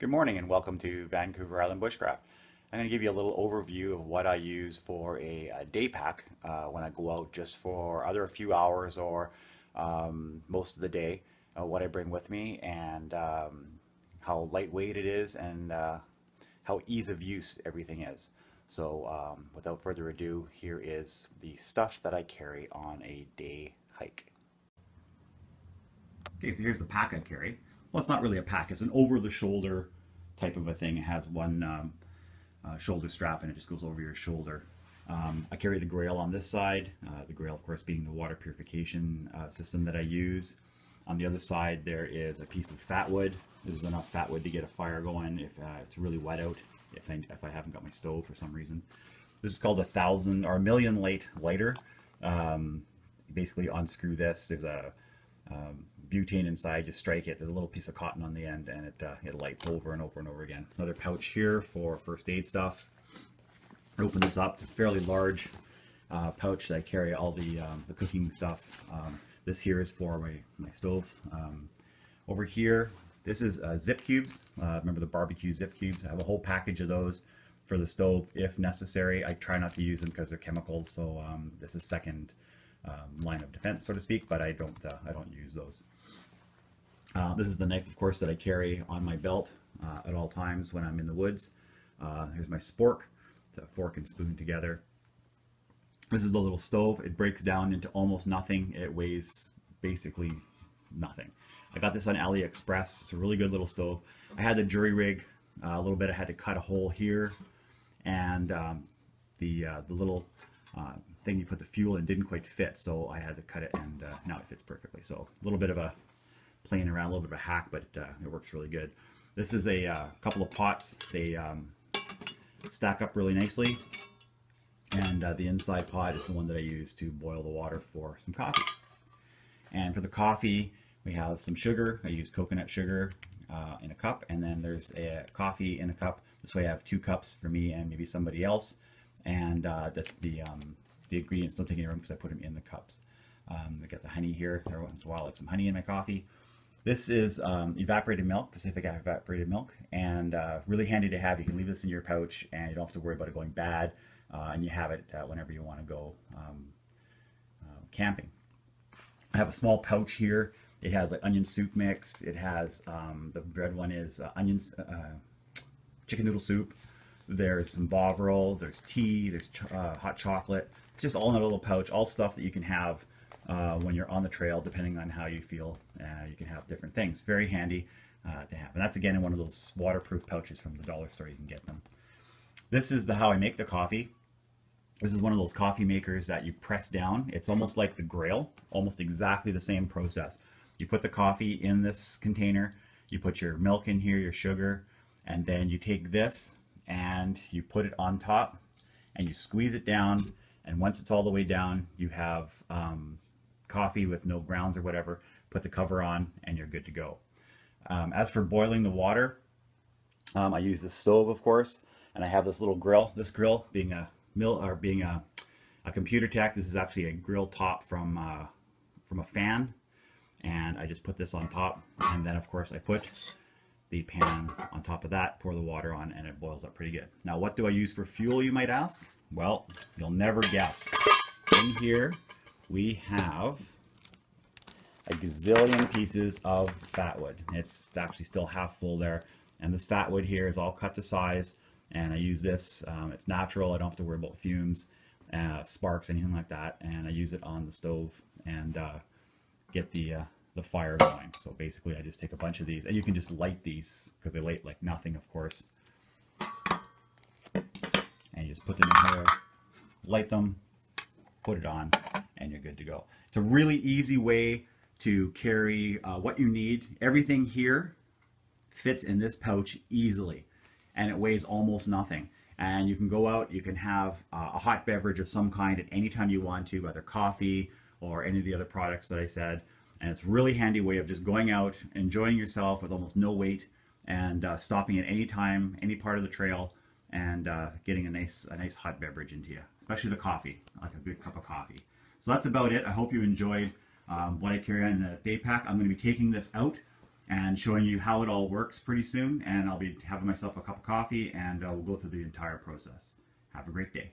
Good morning and welcome to Vancouver Island Bushcraft. I'm going to give you a little overview of what I use for a, a day pack uh, when I go out just for either a few hours or um, most of the day, uh, what I bring with me and um, how lightweight it is and uh, how ease of use everything is. So um, without further ado, here is the stuff that I carry on a day hike. Okay, so here's the pack I carry well, it's not really a pack. It's an over-the-shoulder type of a thing. It has one um, uh, shoulder strap and it just goes over your shoulder. Um, I carry the Grayl on this side, uh, the Grayl of course being the water purification uh, system that I use. On the other side there is a piece of fat wood. This is enough fat wood to get a fire going if uh, it's really wet out, if I, if I haven't got my stove for some reason. This is called a thousand or a million light lighter. Um, basically unscrew this. There's a um, butane inside, just strike it. There's a little piece of cotton on the end and it, uh, it lights over and over and over again. Another pouch here for first aid stuff. Open this up. It's a fairly large uh, pouch that I carry all the, um, the cooking stuff. Um, this here is for my, my stove. Um, over here, this is uh, zip cubes. Uh, remember the barbecue zip cubes? I have a whole package of those for the stove if necessary. I try not to use them because they're chemicals, so um, this is second um, line of defense, so to speak, but I don't, uh, I don't use those. Uh, this is the knife, of course, that I carry on my belt uh, at all times when I'm in the woods. Uh, here's my spork, it's a fork and spoon together. This is the little stove. It breaks down into almost nothing. It weighs basically nothing. I got this on AliExpress. It's a really good little stove. I had the jury rig uh, a little bit. I had to cut a hole here, and um, the uh, the little uh, thing you put the fuel in didn't quite fit, so I had to cut it, and uh, now it fits perfectly. So a little bit of a playing around, a little bit of a hack, but uh, it works really good. This is a uh, couple of pots. They um, stack up really nicely. And uh, the inside pot is the one that I use to boil the water for some coffee. And for the coffee, we have some sugar. I use coconut sugar uh, in a cup, and then there's a coffee in a cup. This way I have two cups for me and maybe somebody else. And uh, the, the, um, the ingredients don't take any room because I put them in the cups. Um, I got the honey here. Every once in a while I like some honey in my coffee. This is um, evaporated milk, Pacific evaporated milk, and uh, really handy to have. You can leave this in your pouch and you don't have to worry about it going bad, uh, and you have it uh, whenever you want to go um, uh, camping. I have a small pouch here. It has like onion soup mix. It has, um, the red one is uh, onions, uh, chicken noodle soup. There's some Bovril, there's tea, there's ch hot chocolate. It's just all in a little pouch, all stuff that you can have uh, when you're on the trail, depending on how you feel. Uh, you can have different things. Very handy uh, to have. And that's again in one of those waterproof pouches from the dollar store. You can get them. This is the how I make the coffee. This is one of those coffee makers that you press down. It's almost like the Grayl, almost exactly the same process. You put the coffee in this container, you put your milk in here, your sugar, and then you take this and you put it on top and you squeeze it down. And once it's all the way down, you have um, coffee with no grounds or whatever, put the cover on and you're good to go. Um, as for boiling the water, um, I use the stove, of course, and I have this little grill. This grill being a mill or being a, a computer tech, this is actually a grill top from uh, from a fan, and I just put this on top, and then of course I put the pan on top of that, pour the water on, and it boils up pretty good. Now, what do I use for fuel, you might ask? Well, you'll never guess. In here, we have a gazillion pieces of fat wood. It's actually still half full there. And this fat wood here is all cut to size. And I use this, um, it's natural. I don't have to worry about fumes, uh, sparks, anything like that. And I use it on the stove and uh, get the, uh, the fire going. So basically I just take a bunch of these and you can just light these because they light like nothing, of course. And you just put them in here, light them, put it on, and you're good to go. It's a really easy way to carry uh, what you need. Everything here fits in this pouch easily and it weighs almost nothing. And you can go out, you can have uh, a hot beverage of some kind at any time you want to, whether coffee or any of the other products that I said. And it's a really handy way of just going out, enjoying yourself with almost no weight and uh, stopping at any time, any part of the trail and uh, getting a nice, a nice hot beverage into you, especially the coffee, like a good cup of coffee. So that's about it. I hope you enjoyed um, what I carry on in day pack. I'm going to be taking this out and showing you how it all works pretty soon. And I'll be having myself a cup of coffee and uh, we'll go through the entire process. Have a great day.